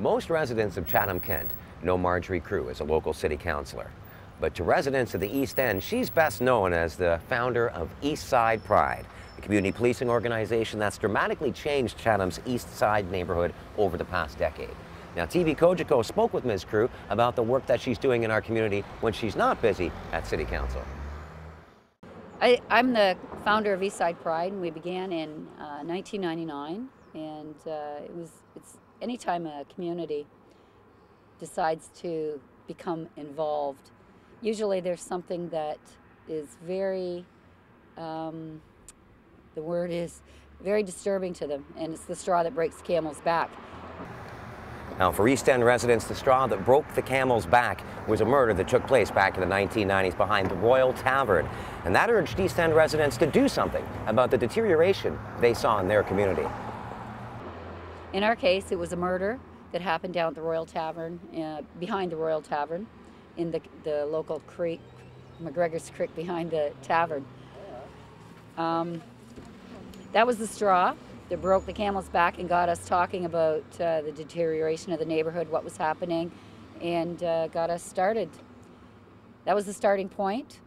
Most residents of Chatham-Kent know Marjorie Crew as a local city councillor. But to residents of the East End, she's best known as the founder of East Side Pride, a community policing organization that's dramatically changed Chatham's East Side neighborhood over the past decade. Now, TV Cogeco spoke with Ms. Crew about the work that she's doing in our community when she's not busy at City Council. I, am the founder of Eastside Pride, and we began in uh, 1999. And uh, it was it's anytime a community decides to become involved, usually there's something that is very, um, the word is very disturbing to them, and it's the straw that breaks camel's back. Now, for East End residents, the straw that broke the camel's back was a murder that took place back in the 1990s behind the Royal Tavern. And that urged East End residents to do something about the deterioration they saw in their community. In our case, it was a murder that happened down at the Royal Tavern, uh, behind the Royal Tavern, in the, the local creek, McGregor's Creek behind the tavern. Um, that was the straw that broke the camel's back and got us talking about uh, the deterioration of the neighborhood, what was happening, and uh, got us started. That was the starting point.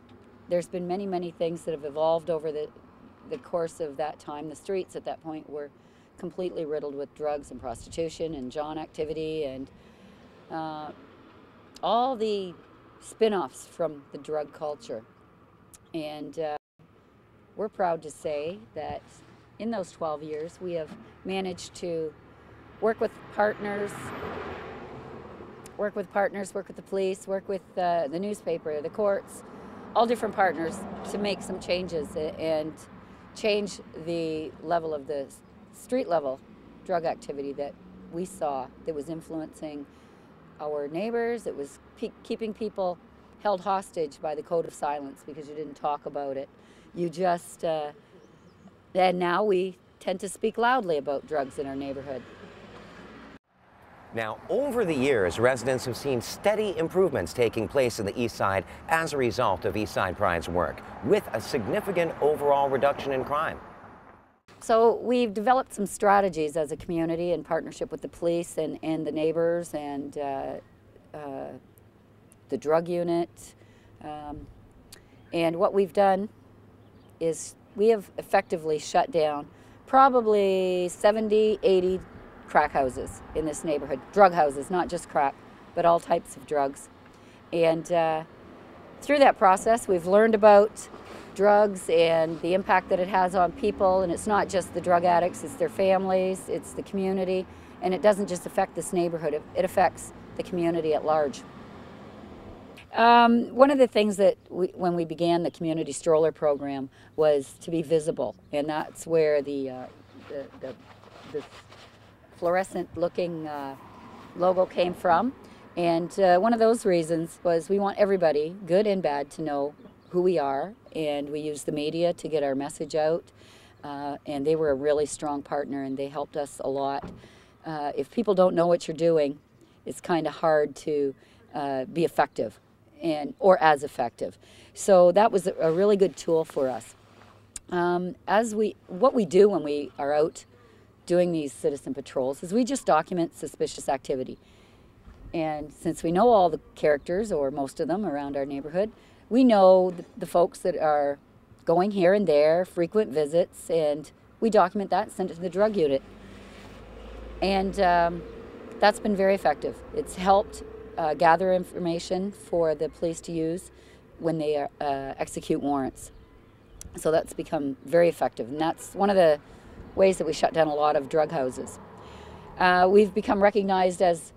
There's been many, many things that have evolved over the, the course of that time. The streets at that point were completely riddled with drugs and prostitution and John activity and uh, all the spin-offs from the drug culture. And uh, we're proud to say that in those 12 years we have managed to work with partners, work with partners, work with the police, work with uh, the newspaper, the courts, all different partners to make some changes and change the level of the street level drug activity that we saw that was influencing our neighbors. It was pe keeping people held hostage by the code of silence because you didn't talk about it. You just, uh, and now we tend to speak loudly about drugs in our neighborhood. Now, over the years, residents have seen steady improvements taking place in the East Side as a result of East Side Pride's work, with a significant overall reduction in crime. So we've developed some strategies as a community in partnership with the police and, and the neighbors and uh, uh, the drug unit. Um, and what we've done is we have effectively shut down probably 70, 80 crack houses in this neighborhood. Drug houses, not just crack, but all types of drugs. And uh, through that process, we've learned about drugs and the impact that it has on people. And it's not just the drug addicts, it's their families, it's the community. And it doesn't just affect this neighborhood, it affects the community at large. Um, one of the things that we, when we began the community stroller program was to be visible, and that's where the, uh, the, the, the, fluorescent looking uh, logo came from. And uh, one of those reasons was we want everybody, good and bad, to know who we are, and we use the media to get our message out. Uh, and they were a really strong partner, and they helped us a lot. Uh, if people don't know what you're doing, it's kind of hard to uh, be effective, and or as effective. So that was a, really good tool for us. Um, as we, what we do when we are out doing these citizen patrols is we just document suspicious activity. And since we know all the characters, or most of them, around our neighborhood, we know the, folks that are going here and there, frequent visits, and we document that and send it to the drug unit. And um, that's been very effective. It's helped uh, gather information for the police to use when they uh, execute warrants. So that's become very effective, and that's one of the ways that we shut down a lot of drug houses. Uh, we've become recognized as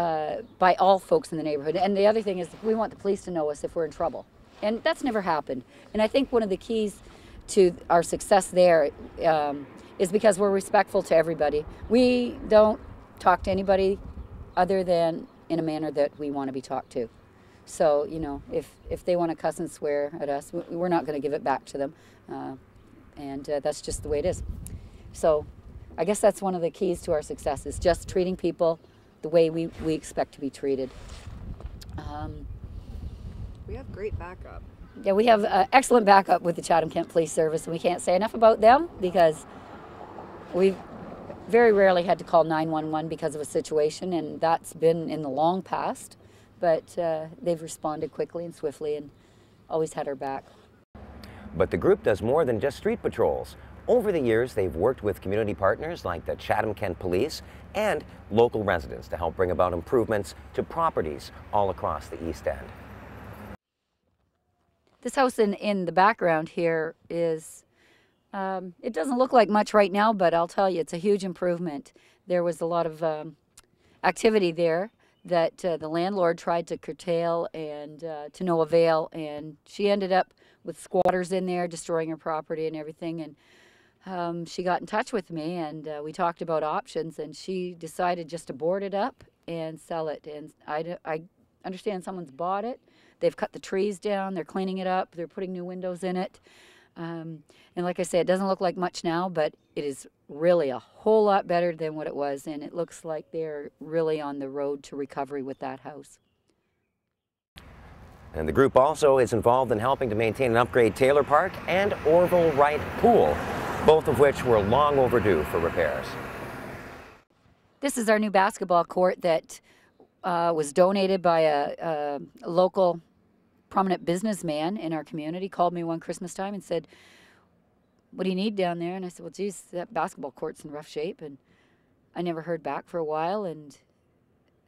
uh, by all folks in the neighborhood. And the other thing is we want the police to know us if we're in trouble. And that's never happened. And I think one of the keys to our success there um, is because we're respectful to everybody. We don't talk to anybody other than in a manner that we want to be talked to. So, you know, if, if they want to cuss and swear at us, we're not going to give it back to them. Uh, and uh, that's just the way it is. So I guess that's one of the keys to our success is just treating people the way we, we expect to be treated. Um, we have great backup. Yeah, we have uh, excellent backup with the Chatham Kent Police Service, and we can't say enough about them because we've very rarely had to call 911 because of a situation, and that's been in the long past. But uh, they've responded quickly and swiftly and always had our back. But the group does more than just street patrols. Over the years, they've worked with community partners like the Chatham Kent Police and local residents to help bring about improvements to properties all across the East End. This house in, in the background here is, um, it doesn't look like much right now, but I'll tell you, it's a huge improvement. There was a lot of um, activity there that uh, the landlord tried to curtail and uh, to no avail, and she ended up with squatters in there destroying her property and everything. And um, she got in touch with me, and uh, we talked about options, and she decided just to board it up and sell it. And I, I understand someone's bought it They've cut the trees down, they're cleaning it up, they're putting new windows in it. Um, and like I said, it doesn't look like much now, but it is really a whole lot better than what it was. And it looks like they're really on the road to recovery with that house. And the group also is involved in helping to maintain and upgrade Taylor Park and Orville Wright Pool, both of which were long overdue for repairs. This is our new basketball court that uh, was donated by a, a, local prominent businessman in our community called me one Christmas time and said, What do you need down there? And I said, Well, geez, that basketball court's in rough shape. And I never heard back for a while. And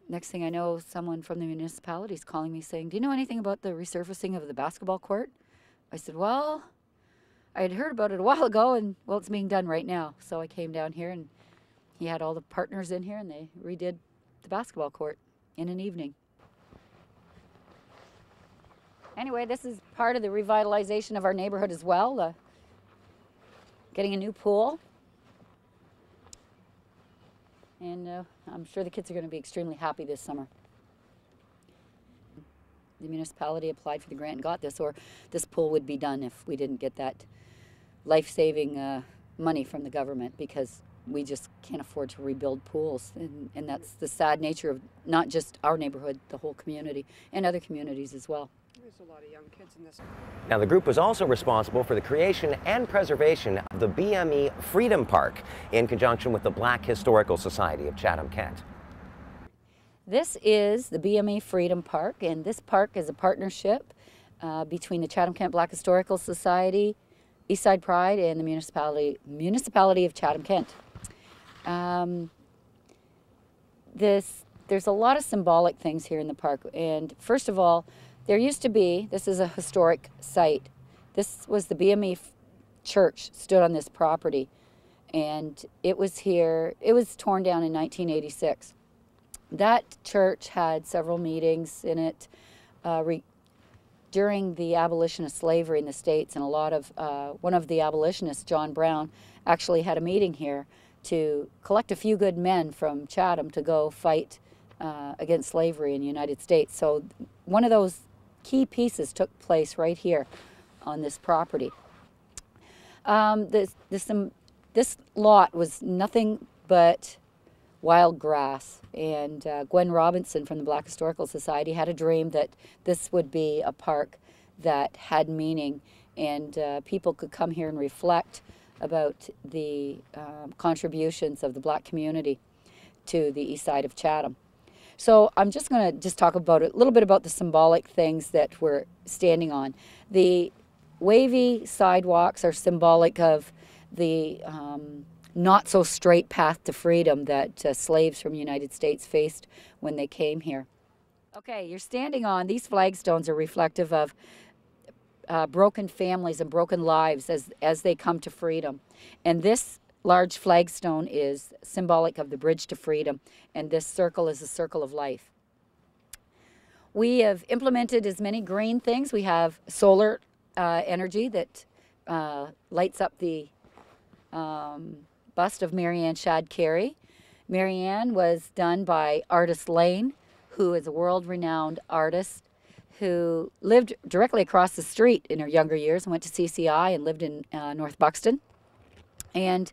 next thing I know, someone from the municipality is calling me saying, Do you know anything about the resurfacing of the basketball court? I said, Well, I had heard about it a while ago, and well, it's being done right now. So I came down here, and he had all the partners in here, and they redid the basketball court in an evening. Anyway, this is part of the revitalization of our neighborhood as well. Uh, getting a new pool. And uh, I'm sure the kids are going to be extremely happy this summer. The municipality applied for the grant and got this, or this pool would be done if we didn't get that life saving uh, money from the government because we just can't afford to rebuild pools. And, and that's the sad nature of not just our neighborhood, the whole community, and other communities as well. There's a lot of young kids in this. Now, the group was also responsible for the creation and preservation of the BME Freedom Park in conjunction with the Black Historical Society of Chatham Kent. This is the BME Freedom Park, and this park is a partnership uh, between the Chatham Kent Black Historical Society, Eastside Pride, and the municipality, municipality of Chatham Kent. Um, this, there's a lot of symbolic things here in the park. And first of all, there used to be, this is a historic site. This was the BME church stood on this property. And it was here, it was torn down in 1986. That church had several meetings in it uh, during the abolition of slavery in the States. And a lot of, uh, one of the abolitionists, John Brown, actually had a meeting here to collect a few good men from Chatham to go fight uh, against slavery in the United States. So one of those key pieces took place right here on this property. Um, this, this, um, this lot was nothing but wild grass. And uh, Gwen Robinson from the Black Historical Society had a dream that this would be a park that had meaning and uh, people could come here and reflect about the um, contributions of the black community to the east side of Chatham. So I'm just going to just talk about a little bit about the symbolic things that we're standing on. The wavy sidewalks are symbolic of the um, not so straight path to freedom that uh, slaves from the United States faced when they came here. Okay, you're standing on, these flagstones are reflective of uh, broken families and broken lives as, as they come to freedom. And this large flagstone is symbolic of the bridge to freedom, and this circle is a circle of life. We have implemented as many green things. We have solar uh, energy that uh, lights up the um, bust of Mary Ann Shadd Cary. Marianne was done by Artis Lane, who is a world-renowned artist who lived directly across the street in her younger years and went to CCI and lived in uh, North Buxton. And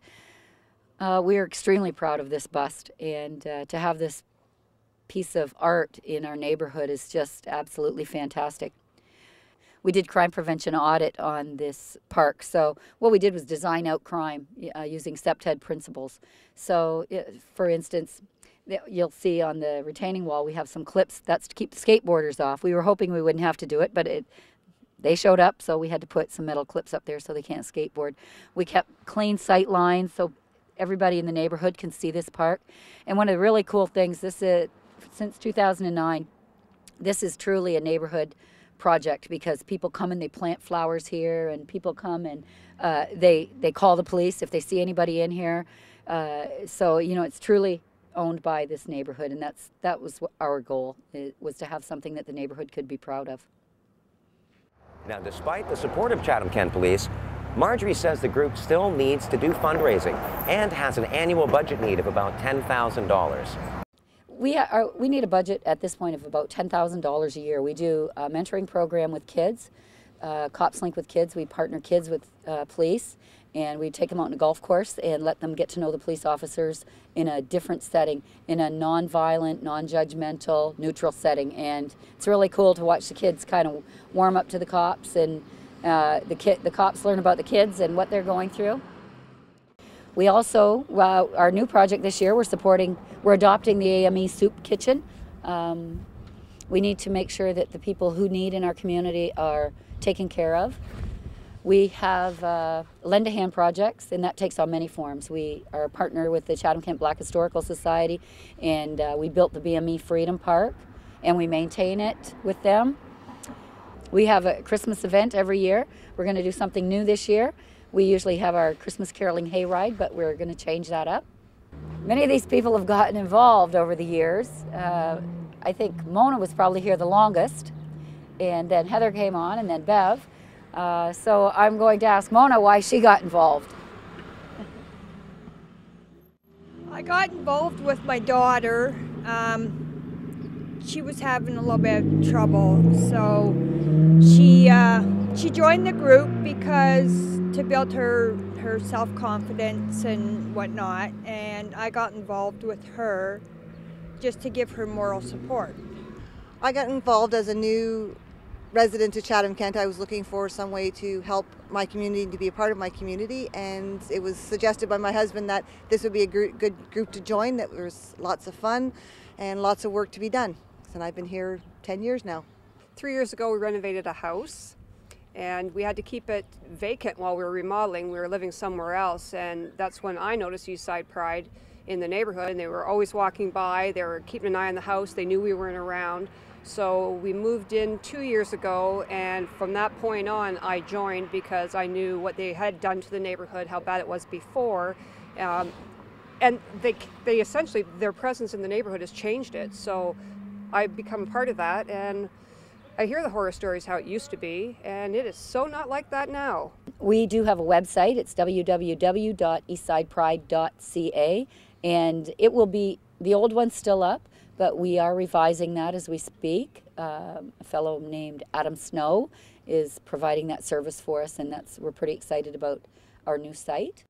uh, we are extremely proud of this bust. And uh, to have this piece of art in our neighborhood is just absolutely fantastic. We did crime prevention audit on this park. So what we did was design out crime uh, using CPTED principles. So, for instance, you'll see on the retaining wall we have some clips that's to keep the skateboarders off we were hoping we wouldn't have to do it but it they showed up so we had to put some metal clips up there so they can't skateboard we kept clean sight lines so everybody in the neighborhood can see this park and one of the really cool things this is since 2009 this is truly a neighborhood project because people come and they plant flowers here and people come and uh, they they call the police if they see anybody in here uh, so you know it's truly owned by this neighborhood, and that's that was our goal. It was to have something that the neighborhood could be proud of. Now, despite the support of Chatham Kent Police, Marjorie says the group still needs to do fundraising and has an annual budget need of about $10,000. We, are, we need a budget at this point of about $10,000 a year. We do a mentoring program with kids, uh, Cops Link with kids. We partner kids with uh, police, and we take them out on a golf course and let them get to know the police officers in a different setting, in a non-violent, non-judgmental, neutral setting. And it's really cool to watch the kids kind of warm up to the cops and uh, the, the cops learn about the kids and what they're going through. We also, uh, our new project this year, we're supporting, we're adopting the AME Soup Kitchen. Um, we need to make sure that the people who need in our community are taken care of. We have uh, lend a hand projects, and that takes on many forms. We are a partner with the Chatham Kent Black Historical Society, and uh, we built the BME Freedom Park, and we maintain it with them. We have a Christmas event every year. We're going to do something new this year. We usually have our Christmas caroling hayride, but we're going to change that up. Many of these people have gotten involved over the years. Uh, I think Mona was probably here the longest, and then Heather came on, and then Bev. Uh, so I'm going to ask Mona why she got involved. I got involved with my daughter. Um, she was having a little bit of trouble, so she uh, she joined the group because to build her her self confidence and whatnot. And I got involved with her just to give her moral support. I got involved as a new resident to Chatham Kent, I was looking for some way to help my community to be a part of my community, and it was suggested by my husband that this would be a gr- good group to join. That there was lots of fun and lots of work to be done. And I've been here 10 years now. Three years ago, we renovated a house, and we had to keep it vacant while we were remodeling. We were living somewhere else, and that's when I noticed Eastside Pride in the neighborhood. And they were always walking by. They were keeping an eye on the house. They knew we weren't around. So we moved in two years ago, and from that point on, I joined because I knew what they had done to the neighborhood, how bad it was before. Um, and they, they essentially, their presence in the neighborhood has changed it. So I've become part of that, and I hear the horror stories how it used to be, and it is so not like that now. We do have a website. It's www.eastsidepride.ca, and it will be, the old one's still up but we are revising that as we speak. Uh, a fellow named Adam Snow is providing that service for us, and that's we're pretty excited about our new site.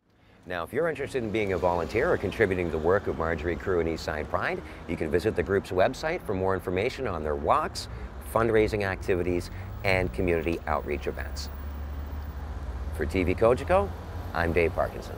Now, if you're interested in being a volunteer or contributing to the work of Marjorie Crew and Eastside Pride, you can visit the group's website for more information on their walks, fundraising activities, and community outreach events. For TV Cogeco, I'm Dave Parkinson.